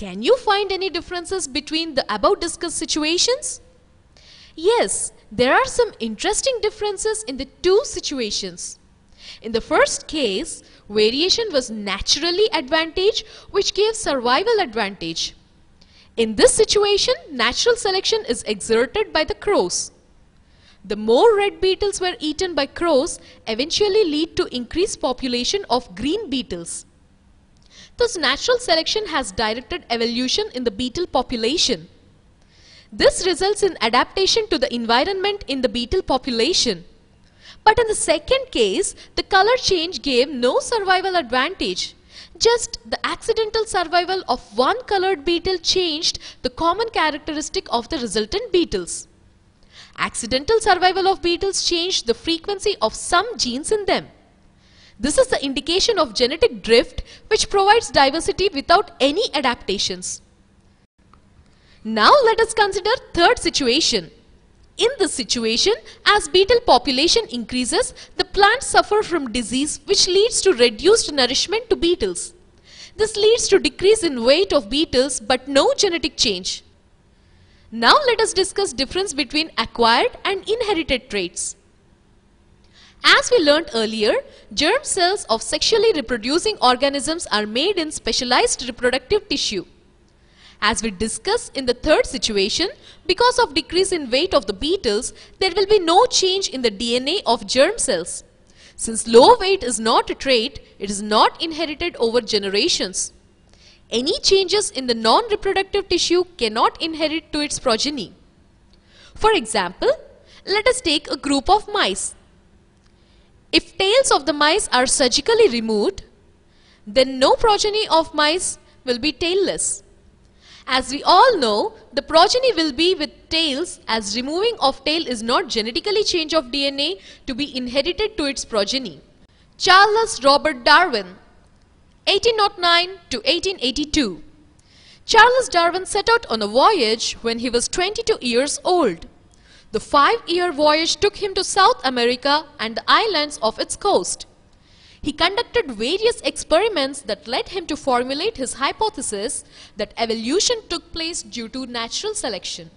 Can you find any differences between the above discussed situations? Yes, there are some interesting differences in the two situations. In the first case, variation was naturally advantage which gave survival advantage. In this situation, natural selection is exerted by the crows. The more red beetles were eaten by crows eventually lead to increased population of green beetles. Thus natural selection has directed evolution in the beetle population. This results in adaptation to the environment in the beetle population. But in the second case, the color change gave no survival advantage. Just the accidental survival of one colored beetle changed the common characteristic of the resultant beetles. Accidental survival of beetles changed the frequency of some genes in them. This is the indication of genetic drift which provides diversity without any adaptations. Now let us consider third situation. In this situation, as beetle population increases, the plants suffer from disease which leads to reduced nourishment to beetles. This leads to decrease in weight of beetles but no genetic change. Now let us discuss difference between acquired and inherited traits. As we learned earlier, germ cells of sexually reproducing organisms are made in specialized reproductive tissue. As we discussed in the third situation, because of decrease in weight of the beetles, there will be no change in the DNA of germ cells. Since low weight is not a trait, it is not inherited over generations. Any changes in the non-reproductive tissue cannot inherit to its progeny. For example, let us take a group of mice. Tails of the mice are surgically removed, then no progeny of mice will be tailless. As we all know, the progeny will be with tails as removing of tail is not genetically change of DNA to be inherited to its progeny. Charles Robert Darwin 1809 to 1882 Charles Darwin set out on a voyage when he was 22 years old. The five-year voyage took him to South America and the islands of its coast. He conducted various experiments that led him to formulate his hypothesis that evolution took place due to natural selection.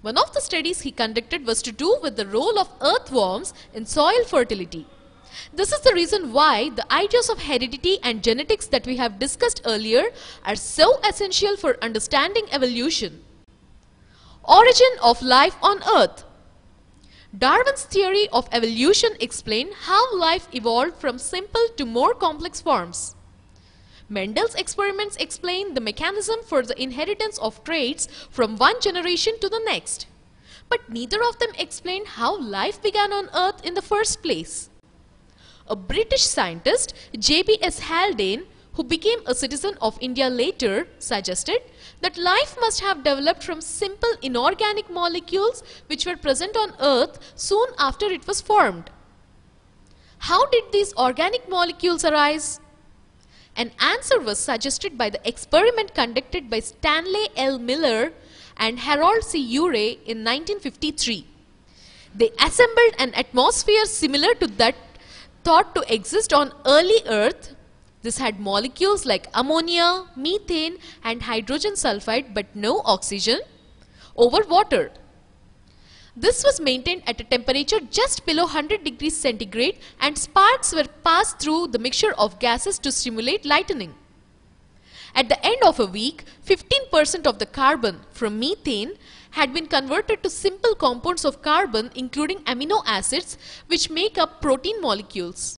One of the studies he conducted was to do with the role of earthworms in soil fertility. This is the reason why the ideas of heredity and genetics that we have discussed earlier are so essential for understanding evolution. Origin of life on earth Darwin's theory of evolution explained how life evolved from simple to more complex forms. Mendel's experiments explain the mechanism for the inheritance of traits from one generation to the next. But neither of them explained how life began on earth in the first place. A British scientist, J.B.S. Haldane, who became a citizen of India later, suggested that life must have developed from simple inorganic molecules which were present on earth soon after it was formed. How did these organic molecules arise? An answer was suggested by the experiment conducted by Stanley L. Miller and Harold C. Urey in 1953. They assembled an atmosphere similar to that thought to exist on early Earth this had molecules like ammonia, methane and hydrogen sulfide but no oxygen over water. This was maintained at a temperature just below 100 degrees centigrade and sparks were passed through the mixture of gases to stimulate lightning. At the end of a week, 15% of the carbon from methane had been converted to simple compounds of carbon including amino acids which make up protein molecules.